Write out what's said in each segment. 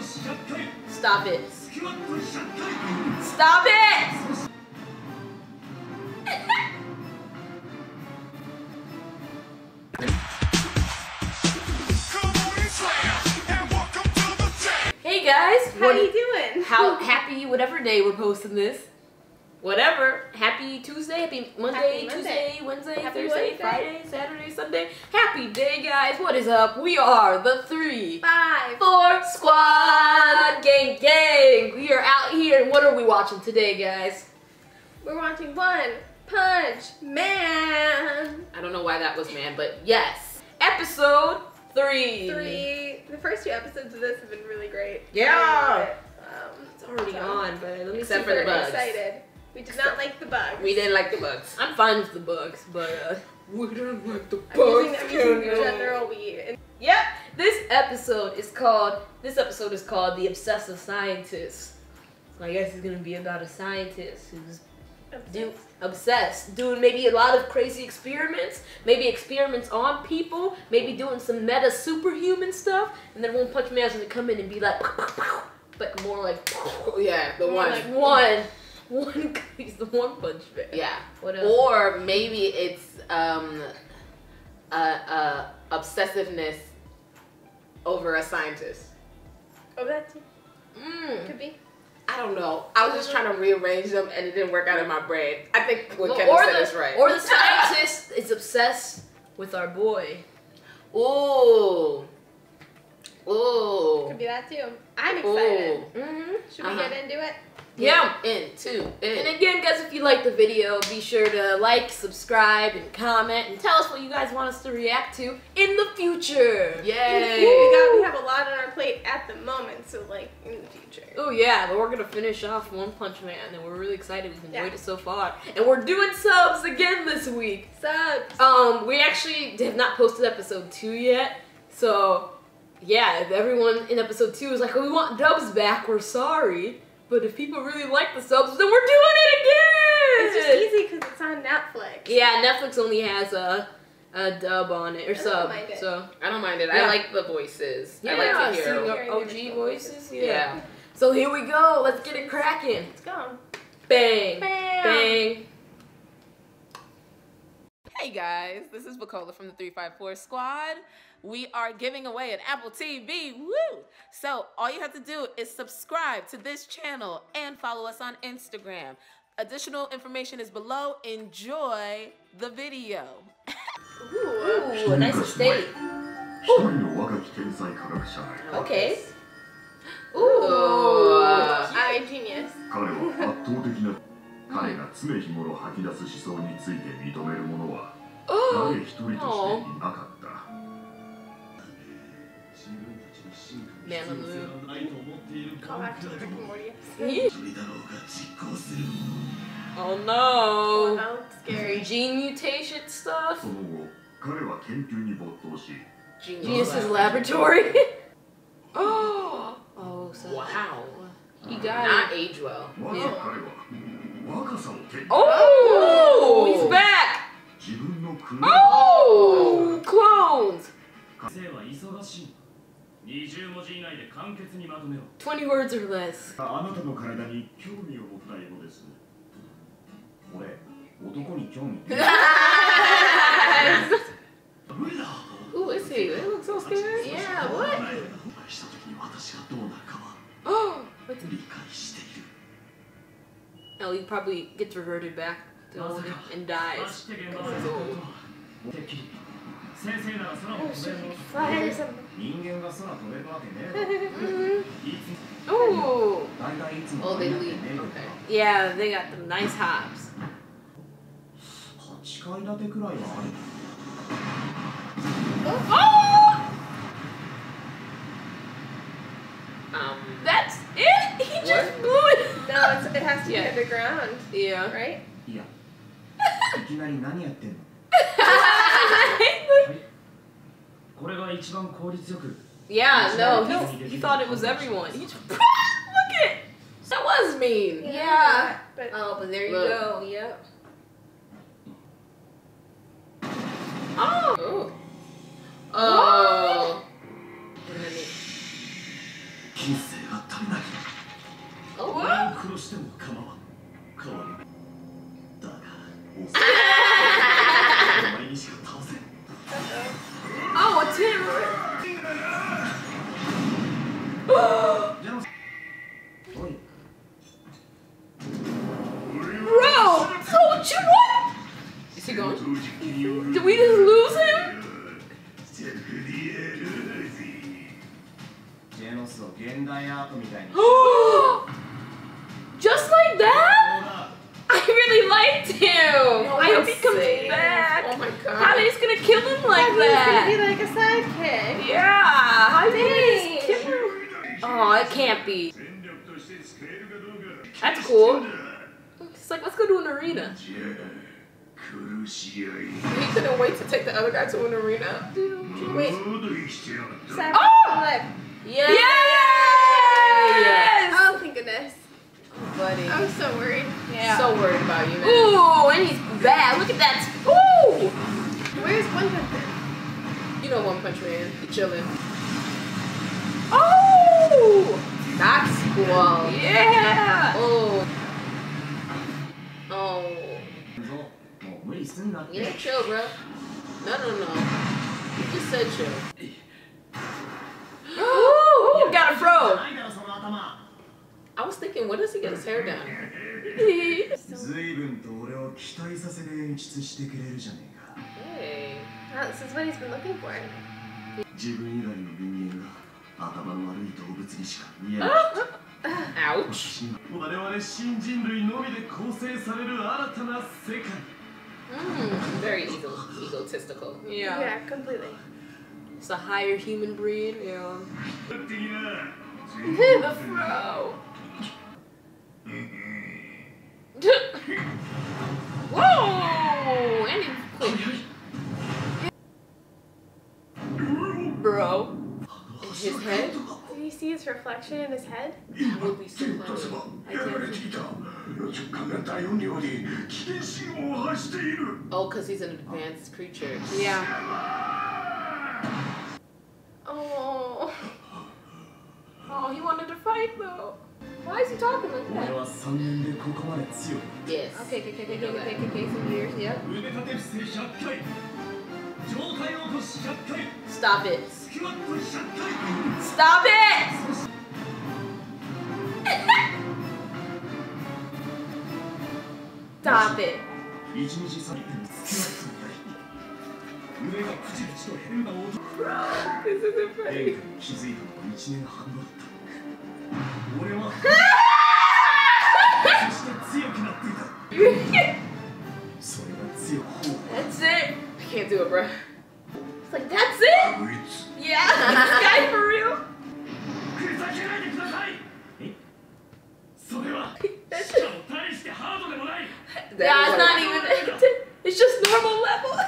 Stop it. Stop it! hey guys, How you doing? How happy whatever day we're posting this. Whatever. Happy Tuesday, happy Monday, Happy Monday. Tuesday, Wednesday, Happy Thursday, Wednesday. Friday, Saturday, Sunday. Happy day, guys. What is up? We are the three, five, four squad gang gang. We are out here and what are we watching today, guys? We're watching One Punch Man. I don't know why that was man, but yes. Episode three. Three. The first two episodes of this have been really great. Yeah. I love it. Um, It's already so on, but let me Except see for the bugs. Excited. We did not like the bugs. We didn't like the bugs. I'm fine with the bugs, but uh, we don't like the bugs. I'm using, I'm using general we. Yep. This episode is called. This episode is called the obsessive scientist. So I guess it's gonna be about a scientist who's do obsessed, doing maybe a lot of crazy experiments, maybe experiments on people, maybe doing some meta superhuman stuff, and then One Punch Man's gonna come in and be like, but more like Yeah, the more one. like one, one. He's the One Punch Man. yeah. What else? Or maybe it's um a, a obsessiveness over a scientist. oh, that too. Mm. could be. I don't know. I was just trying to rearrange them and it didn't work out in my brain. I think what Well, Kendell or said the, is right. Or the scientist is obsessed with our boy. Ooh. Ooh. Could be that too. I'm excited. Mm-hmm. Should we Uh-huh. get into it? Yeah. In, two, in. And again, guys, if you like the video, be sure to like, subscribe, and comment, and tell us what you guys want us to react to in the future. Yay. We got we have a lot on our plate at the moment, so like in the future. Oh yeah, but we're gonna finish off One Punch Man, and we're really excited. We've enjoyed Yeah. it so far, and we're doing subs again this week. Subs. Um, we actually have not posted episode two yet, so yeah, if everyone in episode two is like, "Oh, we want dubs back," we're sorry. But if people really like the subs, then we're doing it again. It's just easy because it's on Netflix. Yeah, Netflix only has a a dub on it or I don't sub, mind it. so I don't mind it. Yeah. I like the voices. I yeah, like to hear seeing them. our Hearing the OG original voices. Yeah. Yeah. So here we go. Let's get it cracking. Let's go. Bang, Bam. bang. Guys, this is Bukola from the 354 Squad. We are giving away an Apple TV, woo! So all you have to do is subscribe to this channel and follow us on Instagram. Additional information is below. Enjoy the video. Ooh, nice steak. Okay. Ooh, uh, I genius. 誰一人としていなかった Man on the moon. Call back to the Rick and Morty. Yeesh. 一人だろうが実行する Oh Oh no. no, scary. Gene mutation stuff. その後彼は研究に没頭し Genius's laboratory. oh. Oh, so Wow. he got Not it. age well. まず彼は若さを手に Oh, he's back. 自分の国 Oh, clones. 生は忙しい20文字以内で簡潔にまとめろ20 words or less. あなたの体に興味を持ったようです俺男に興味 Who is he? They look so scary. Yeah, what? した時に私がどうなるかは Oh, what's 理解している Oh, he probably gets reverted back to old and dies. 走って現場まで行く敵先生なら空を飛べるの Fire something. 人間が空飛べるわけねえ いつ Oh, 大体いつ Oh, も they 考えて leave. ねえけど Okay. yeah, they got the nice hops. 8階建てくらいはある Oh, Um, that's it. He just What? blew it. No, it's, it has to Yeah. be underground, Yeah. right? いやい きなり何やってんのこれが一番効率よく yeah, no, he, he thought it was everyone. He just, look it. That was mean. Yeah. But Oh, but there you Look. go. Yep. Oh. oh. Oh. And お前にしか倒せん oh, a Tim. I hope he comes safe. back. Oh my god. Holly's gonna kill him like Holly's that. He's gonna be like a sidekick. Yeah. Holly's going Oh, it can't be. That's cool. He's like, let's go to an arena. He couldn't wait to take the other guy to an arena. Wait. Oh! Yeah! yeah! buddy. I'm so worried. Yeah. So worried about you, man. Ooh, and he's bad. Look at that. Ooh! Where's One Punch Man? You know One Punch Man. He's chilling. Oh! That's cool. Yeah! Oh. Oh. Yeah, chill, bro. No, no, no. You just said chill. Ooh, ooh got a froze. ないだろその頭 I was thinking, when does he get his hair down? 随分と俺を期待させて演出してくれるじゃねえか Hey. Oh, this is what he's been looking for. 自分以外の人間が頭の悪い動物にしか見えない Ouch. 我々新人類のみで構成される新たな世界 Mm, very ego- egotistical. Yeah. Yeah, completely. It's a higher human breed. Yeah. 的な the fro. Whoa! And he quick. Bro. His head? Did you see his reflection in his head? That would be so funny. Oh, because he's an advanced creature. Yeah. Oh. Oh, he wanted to fight though. Is he talking like 俺 that? は3年でここまで強く Yes. Okay, okay, okay, okay, okay, okay, okay, some years, yeah. 腕立て伏せ100回上体起こし100回 Stop it. スクワット100回 Stop it! Stop it. 1日3分スキワット腕がプチプチと変な音 This 化に気づいたのは1年半後だった俺は bruh. It's like, that's it? Yeah, this guy for real? that's. Yeah, it's not even, it's just normal level.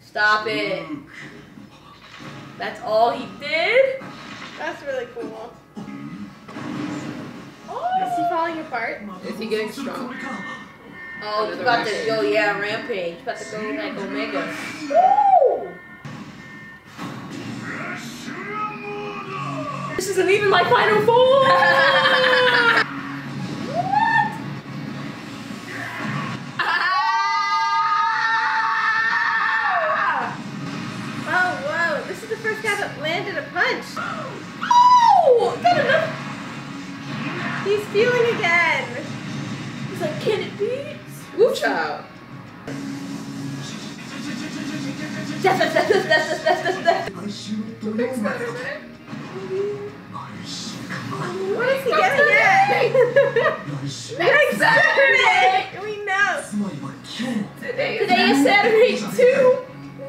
Stop it. That's all he did? That's really cool. Oh. Is he falling apart? Is he getting strong? Oh, you got to go, oh, yeah, Rampage. You got to go like Omega. Woo! This isn't even my final form! oh, whoa. This is the first guy that landed a punch. Oh! Got enough! He's feeling child. What is he getting at? Next Saturday! We know! Today is, Saturday too!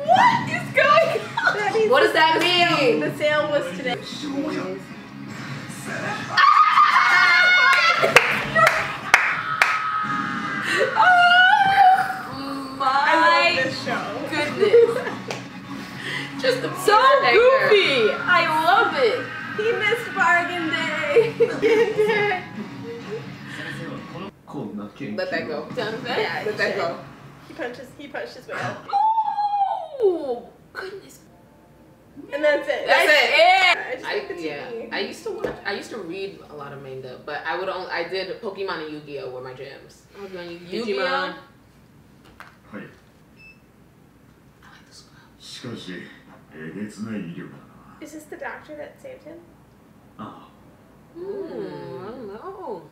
What is going on? What does that mean? The sale was today. Ah! Oh! Just the So goofy. I love it. He missed bargain day. Again. 先生はこのこんな研究 Let that go. Done Yeah, Let that go. he punches. He punched his way up, Oh goodness. and that's it. That's it. I I used to read a lot of manga, but I would only I did Pokemon and Yu-Gi-Oh were my jams. I was going to Yu-Gi-Oh? Digimon. はい I like this one. しかし えげつない威力だな Is this the doctor that saved him? あ Ooh, I don't know.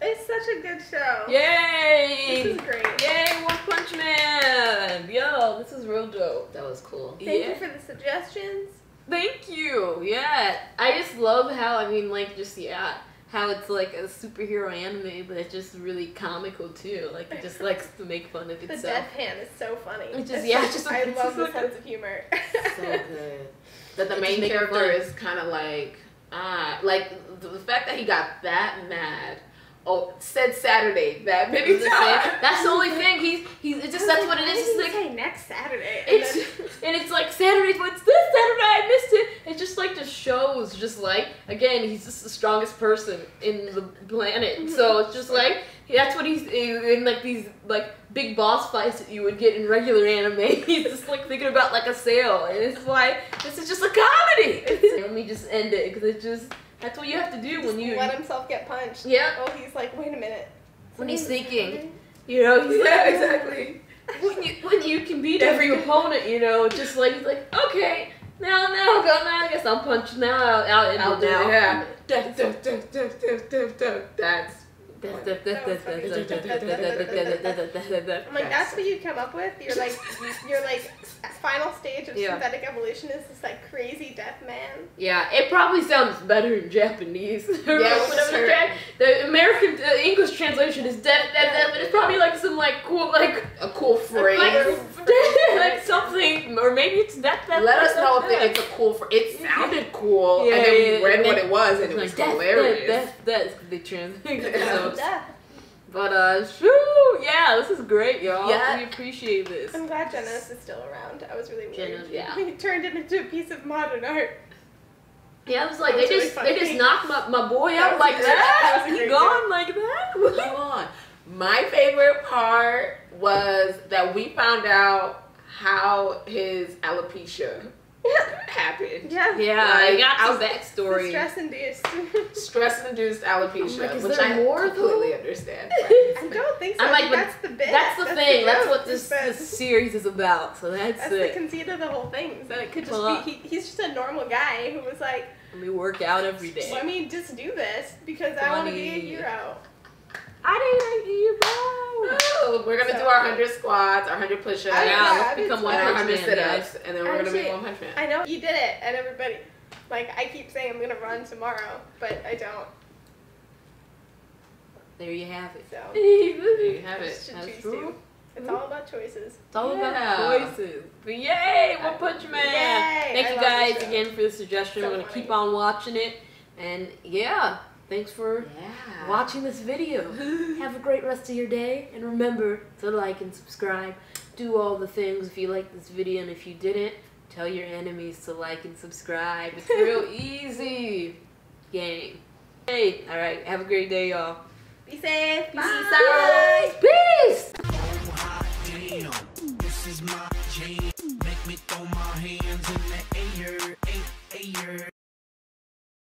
It's such a good show. Yay! This is great. Yay, One Punch Man! Yo, this is real dope. That was cool. Thank yeah. you for the suggestions. Thank you. Yeah, I just love how I mean, like, just yeah, how it's like a superhero anime, but it's just really comical too. Like, it just likes to make fun of The itself. death hand is so funny. It's just- yeah, just- I love the sense of humor. so good. That the It's main character is kind of like ah, like the, the fact that he got that mad. Oh, said Saturday that many That's the times. That's the only thing. He's he's it's just that's what it is. It's like say next Saturday. And It's then- and it's like Saturday, but it's this Saturday. I missed it. It just like just shows, just like again, he's just the strongest person in the planet. Mm-hmm. So it's just like that's what he's in, in like these like big boss fights that you would get in regular anime. He's just like thinking about like a sale, and it's why this is just a comedy. Let me just end it because it just that's what you have to do just when you let himself get punched. Yeah. Oh, he's like, wait a minute. when he's thinking. You know, yeah, exactly. when you when you can beat every opponent, you know, just like it's like okay, now now go now. I guess I'm punching now. I'll, I'll end I'll now. it. Yeah. That's I'm like, that's what you come up with. You're like, you're like final stage of Yeah. synthetic evolution is this like crazy death man. Yeah, it probably sounds better in Japanese. Yeah, Whatever which is the, her- tra- the American uh, English translation is death, death, death, but it's probably like some like cool like a cool phrase. like, like something, or maybe it's death, death. Let us know if death, it's a cool. Fr- it sounded cool, Yeah, and then we read what it was, and it was death, hilarious. Death, death, death. They translate it. Yeah. But uh, shoo, yeah, this is great, y'all. Yeah. We appreciate this. I'm glad Genos is still around. I was really worried. Genos, yeah. He turned it into a piece of modern art. Yeah, I was like, That was they really just they just knocked my, my boy out was like a- that. that was he gone like that. Come on. My favorite part was that we found out how his alopecia happened. Yeah. Yeah, I got some I backstory. Stress induced. Stress-induced alopecia, like, is which there I more, completely though? understand. I don't think so. I'm like, that's the bit. That's the thing. That's what this this series is about. So that's, That's the conceit of the whole thing. is That it could just Well, be. He, he's just a normal guy who was like, Let me work out every day. "Let me just do this because I want to be a hero." I didn't like you, bro. Oh, we're gonna do our 100 squats, our 100 push-ups, I- Yeah, yeah, let's become and 100 man, sit-ups, and then we're gonna be Actually, one punch man. I know you did it, and everybody, like, I keep saying I'm gonna run tomorrow, but I don't. There you have it. So There you have it. That's true. It's all about choices. It's all Yeah. about choices. But yay, One Punch Man! Yay! Thank I you guys again for the suggestion. So We're gonna funny. keep on watching it. And yeah, thanks for Yeah. watching this video. Have a great rest of your day. And remember to like and subscribe. Do all the things if you like this video. And if you didn't, tell your enemies to like and subscribe. It's real easy. Gang. Hey, alright. Have a great day, y'all. Be safe. Bye. Peace. Damn,